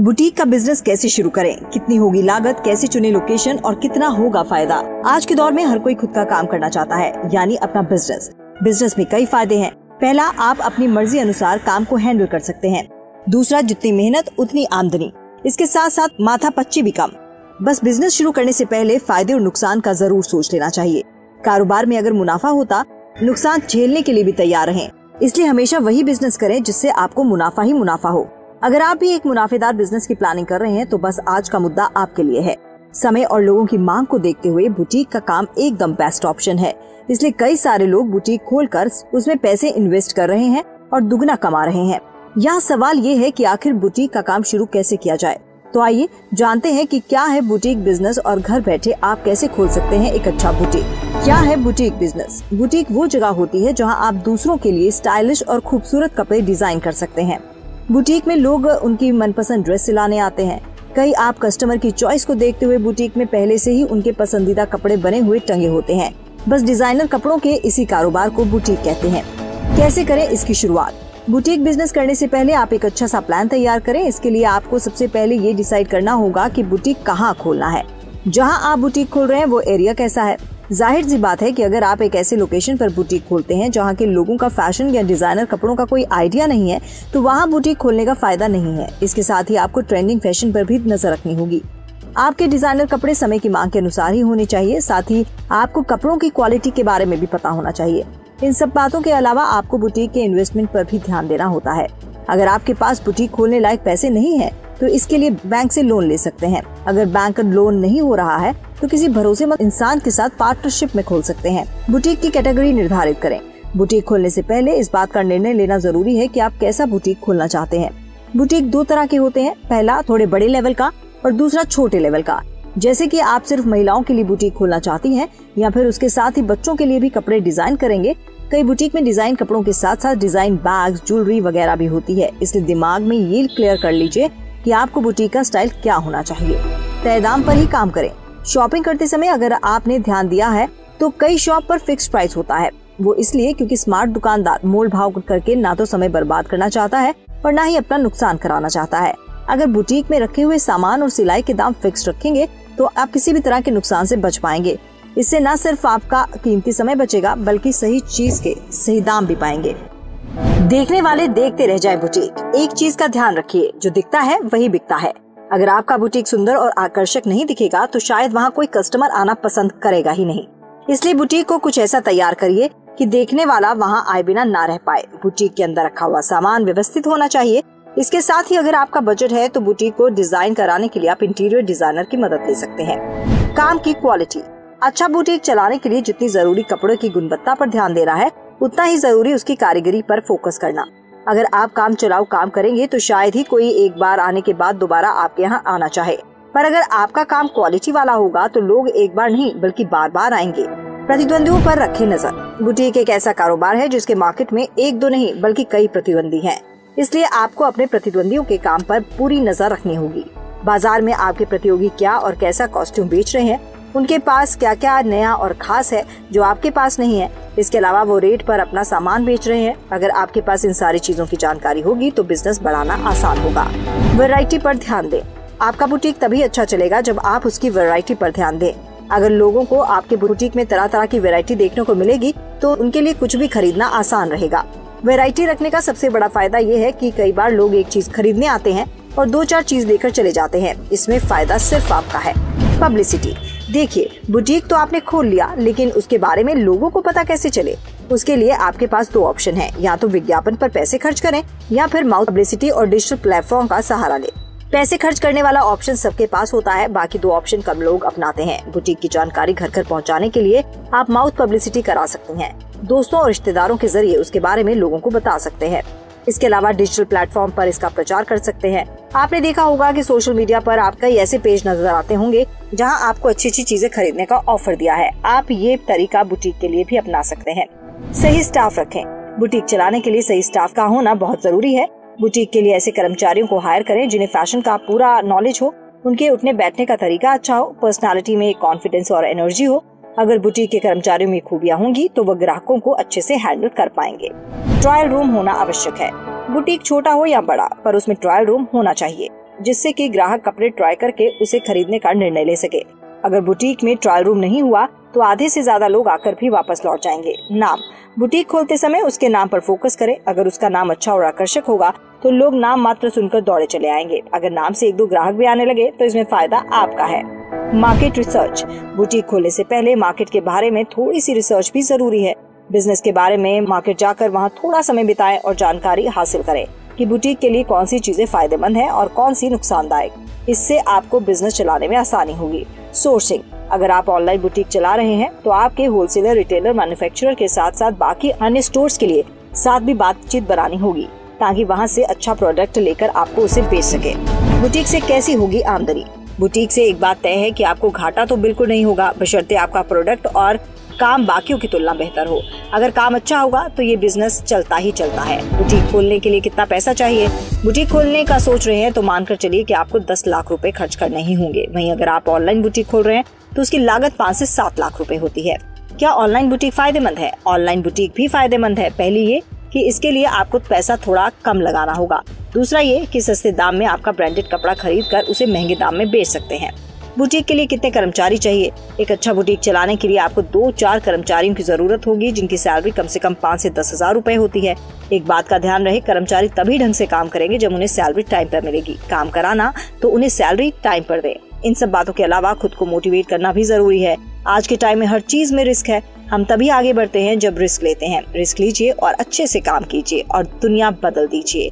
Boutique का business कैसे शुरू करें? कितनी होगी लागत? कैसे चुने लोकेशन? और कितना होगा फ़ायदा? आज के दौर में हर कोई खुद का काम करना चाहता है, यानी अपना बिज़नेस। बिज़नेस में कई फ़ायदे हैं। पहला, आप अपनी मर्ज़ी अनुसार काम को हैंडल कर सकते हैं। दूसरा, जितनी मेहनत, उतनी आमदनी। इसके साथ साथ माथा पच्ची भी कम। बस बिज़नेस शुरू करने से पहले फ़ायदे और नुकसान का ज़रूर सोच लेना चाहिए। कारोबार में अगर मुनाफा होता, नुकसान झेलने के लिए भी तैयार रहें। इसलिए हमेशा वही बिज़नेस करें जिससे आपको मुनाफा ही मुनाफा हो। अगर आप भी एक मुनाफेदार बिज़नेस की प्लानिंग कर रहे हैं तो बस आज का मुद्दा आपके लिए है। समय और लोगों की मांग को देखते हुए बुटीक का काम एकदम बेस्ट ऑप्शन है। इसलिए कई सारे लोग बुटीक खोलकर उसमें पैसे इन्वेस्ट कर रहे हैं और दुगना कमा रहे हैं। यहाँ सवाल ये है कि आखिर बुटीक का काम शुरू कैसे किया जाए? तो आइए जानते हैं कि क्या है बुटीक बिज़नेस और घर बैठे आप कैसे खोल सकते हैं एक अच्छा बुटीक क्या है बुटीक बिज़नेस बुटीक वो जगह होती है जहाँ आप दूसरों के लिए स्टाइलिश और खूबसूरत कपड़े डिज़ाइन कर सकते हैं। बुटीक में लोग उनकी मनपसंद ड्रेस सिलाने आते हैं। कई आप कस्टमर की चॉइस को देखते हुए बुटीक में पहले से ही उनके पसंदीदा कपड़े बने हुए टंगे होते हैं। बस डिज़ाइनर कपड़ों के इसी कारोबार को बुटीक कहते हैं। कैसे करें इसकी शुरुआत? बुटीक बिज़नेस करने से पहले आप एक अच्छा सा प्लान तैयार करें। इसके लिए आपको सबसे पहले ये डिसाइड करना होगा कि बुटीक कहाँ खोलना है। जहाँ आप बुटीक खोल रहे हैं, वो एरिया कैसा है? ज़ाहिर सी बात है कि अगर आप एक ऐसे लोकेशन पर बुटीक खोलते हैं जहाँ के लोगों का फ़ैशन या डिज़ाइनर कपड़ों का कोई आइडिया नहीं है तो वहाँ बुटीक खोलने का फ़ायदा नहीं है। इसके साथ ही आपको ट्रेंडिंग फ़ैशन पर भी नज़र रखनी होगी। आपके डिज़ाइनर कपड़े समय की मांग के अनुसार ही होने चाहिए, साथ ही आपको कपड़ों की क्वालिटी के बारे में भी पता होना चाहिए। इन सब बातों के अलावा आपको बुटीक के इन्वेस्टमेंट पर भी ध्यान देना होता है। अगर आपके पास बुटीक खोलने लायक पैसे नहीं है तो इसके लिए बैंक से लोन ले सकते हैं। अगर बैंक लोन नहीं हो रहा है तो किसी भरोसेमंद इंसान के साथ पार्टनरशिप में खोल सकते हैं। बुटीक की कैटेगरी निर्धारित करें। बुटीक खोलने से पहले इस बात का निर्णय लेना ज़रूरी है कि आप कैसा बुटीक खोलना चाहते हैं। बुटीक दो तरह के होते हैं। पहला, थोड़े बड़े लेवल का, और दूसरा, छोटे लेवल का। जैसे कि आप सिर्फ़ महिलाओं के लिए बुटीक खोलना चाहती हैं, या फिर उसके साथ ही बच्चों के लिए भी कपड़े डिज़ाइन करेंगे, कई बुटीक में डिज़ाइन कपड़ों के साथ साथ डिज़ाइन बैग ज्वेलरी वगैरह भी होती है। इसलिए दिमाग में ये क्लियर कर लीजिए कि आपको बुटीक का स्टाइल क्या होना चाहिए। तय दाम पर ही काम करें। शॉपिंग करते समय अगर आपने ध्यान दिया है तो कई शॉप पर फिक्स प्राइस होता है। वो इसलिए क्योंकि स्मार्ट दुकानदार मोल भाव करके ना तो समय बर्बाद करना चाहता है और ना ही अपना नुकसान कराना चाहता है। अगर बुटीक में रखे हुए सामान और सिलाई के दाम फिक्स रखेंगे तो आप किसी भी तरह के नुकसान से बच पाएँगे। इससे न सिर्फ़ आपका कीमती समय बचेगा, बल्कि सही चीज़ के सही दाम भी पाएँगे। देखने वाले देखते रह जाए बुटीक एक चीज़ का ध्यान रखिए, जो दिखता है, वही बिकता है। अगर आपका बुटीक सुंदर और आकर्षक नहीं दिखेगा तो शायद वहाँ कोई कस्टमर आना पसंद करेगा ही नहीं। इसलिए बुटीक को कुछ ऐसा तैयार करिए कि देखने वाला वहाँ आए बिना ना रह पाए। बुटीक के अंदर रखा हुआ सामान व्यवस्थित होना चाहिए। इसके साथ ही अगर आपका बजट है तो बुटीक को डिज़ाइन कराने के लिए आप इंटीरियर डिज़ाइनर की मदद ले सकते हैं। काम की क्वालिटी अच्छा बुटीक चलाने के लिए जितनी ज़रूरी कपड़े की गुणवत्ता पर ध्यान देना है, उतना ही ज़रूरी उसकी कारीगरी पर फोकस करना। अगर आप काम चलाओ, काम करेंगे तो शायद ही कोई एक बार आने के बाद दोबारा आपके यहाँ आना चाहे। पर अगर आपका काम क्वालिटी वाला होगा तो लोग एक बार नहीं, बल्कि बार बार आएँगे। प्रतिद्वंदियों पर रखे नज़र। बुटीक एक ऐसा कारोबार है, जिसके मार्केट में एक दो नहीं, बल्कि कई प्रतिद्वंदी हैं। इसलिए आपको अपने प्रतिद्वंदियों के काम पर पूरी नज़र रखनी होगी। बाज़ार में आपके प्रतियोगी क्या और कैसा कॉस्ट्यूम बेच रहे हैं उनके पास क्या क्या नया और खास है जो आपके पास नहीं है? इसके अलावा वो रेट पर अपना सामान बेच रहे हैं। अगर आपके पास इन सारी चीज़ों की जानकारी होगी तो बिज़नेस बढ़ाना आसान होगा। वैरायटी पर ध्यान दें। आपका बुटीक तभी अच्छा चलेगा जब आप उसकी वैरायटी पर ध्यान दें। अगर लोगों को आपके बुटीक में तरह तरह की वैरायटी देखने को मिलेगी तो उनके लिए कुछ भी खरीदना आसान रहेगा। वैरायटी रखने का सबसे बड़ा फ़ायदा ये है कि कई बार लोग एक चीज़ खरीदने आते हैं और दो चार चीज़ लेकर चले जाते हैं। इसमें फ़ायदा सिर्फ़ आपका है। पब्लिसिटी। देखिए, बुटीक तो आपने खोल लिया, लेकिन उसके बारे में लोगों को पता कैसे चले? उसके लिए आपके पास दो ऑप्शन है, या तो विज्ञापन पर पैसे खर्च करें, या फिर माउथ पब्लिसिटी और डिजिटल प्लेटफॉर्म का सहारा ले। पैसे खर्च करने वाला ऑप्शन सबके पास होता है, बाकी दो ऑप्शन कम लोग अपनाते हैं। बुटीक की जानकारी घर घर पहुँचाने के लिए आप माउथ पब्लिसिटी करा सकते हैं। दोस्तों और रिश्तेदारों के ज़रिए उसके बारे में लोगों को बता सकते हैं। इसके अलावा डिजिटल प्लेटफॉर्म पर इसका प्रचार कर सकते हैं। आपने देखा होगा कि सोशल मीडिया पर आप कई ऐसे पेज नज़र आते होंगे जहाँ आपको अच्छी अच्छी चीज़ें खरीदने का ऑफ़र दिया है। आप ये तरीका बुटीक के लिए भी अपना सकते हैं। सही स्टाफ रखें। बुटीक चलाने के लिए सही स्टाफ का होना बहुत ज़रूरी है। बुटीक के लिए ऐसे कर्मचारियों को हायर करें जिन्हें फ़ैशन का पूरा नॉलेज हो। उनके उठने बैठने का तरीका अच्छा हो। पर्सनालिटी में कॉन्फिडेंस और एनर्जी हो। अगर बुटीक के कर्मचारियों में खूबियाँ होंगी तो वह ग्राहकों को अच्छे से हैंडल कर पाएँगे। ट्रायल रूम होना आवश्यक है। बुटीक छोटा हो या बड़ा, पर उसमें ट्रायल रूम होना चाहिए, जिससे कि ग्राहक कपड़े ट्राई करके उसे खरीदने का निर्णय ले सके। अगर बुटीक में ट्रायल रूम नहीं हुआ तो आधे से ज़्यादा लोग आकर भी वापस लौट जाएँगे। नाम। बुटीक खोलते समय उसके नाम पर फोकस करें। अगर उसका नाम अच्छा और आकर्षक होगा तो लोग नाम मात्र सुनकर दौड़े चले आएँगे। अगर नाम से एक दो ग्राहक भी आने लगे तो इसमें फ़ायदा आपका है। Market research. बुटीक खोलने से पहले मार्केट के बारे में थोड़ी सी रिसर्च भी ज़रूरी है। बिज़नेस के बारे में मार्केट जाकर वहाँ थोड़ा समय बिताएँ और जानकारी हासिल करें कि बुटीक के लिए कौन सी चीज़ें फ़ायदेमंद है और कौन सी नुकसानदायक। इससे आपको बिज़नेस चलाने में आसानी होगी। सोर्सिंग। अगर आप ऑनलाइन बुटीक चला रहे हैं तो आपके होलसेलर, रिटेलर, मैन्युफैक्चरर के साथ साथ बाकी अन्य स्टोर्स के लिए साथ भी बातचीत बनानी होगी, ताकि वहाँ से अच्छा प्रोडक्ट लेकर आपको उसे बेच सके। बुटीक से कैसी होगी आमदनी? बुटीक से एक बात तय है कि आपको घाटा तो बिल्कुल नहीं होगा, बशर्ते आपका प्रोडक्ट और काम बाकियों की तुलना बेहतर हो। अगर काम अच्छा होगा तो ये बिज़नेस चलता ही चलता है। बुटीक खोलने के लिए कितना पैसा चाहिए? बुटीक खोलने का सोच रहे हैं तो मानकर चलिए कि आपको 10 लाख रुपए खर्च करने ही होंगे। वहीं अगर आप ऑनलाइन बुटीक खोल रहे हैं तो उसकी लागत पाँच से सात लाख रुपए होती है। क्या ऑनलाइन बुटीक फ़ायदेमंद है? ऑनलाइन बुटीक भी फ़ायदेमंद है। पहली ये कि इसके लिए आपको पैसा थोड़ा कम लगाना होगा। दूसरा ये कि सस्ते दाम में आपका ब्रांडेड कपड़ा खरीद कर उसे महँगे दाम में बेच सकते हैं। बुटीक के लिए कितने कर्मचारी चाहिए? एक अच्छा बुटीक चलाने के लिए आपको दो चार कर्मचारियों की ज़रूरत होगी, जिनकी सैलरी कम से कम पाँच से दस हज़ार रूपए होती है। एक बात का ध्यान रहे, कर्मचारी तभी ढंग से काम करेंगे जब उन्हें सैलरी टाइम पर मिलेगी। काम कराना तो उन्हें सैलरी टाइम पर दे। इन सब बातों के अलावा खुद को मोटिवेट करना भी ज़रूरी है। आज के टाइम में हर चीज़ में रिस्क है। हम तभी आगे बढ़ते हैं जब रिस्क लेते हैं। रिस्क लीजिए और अच्छे से काम कीजिए और दुनिया बदल दीजिए।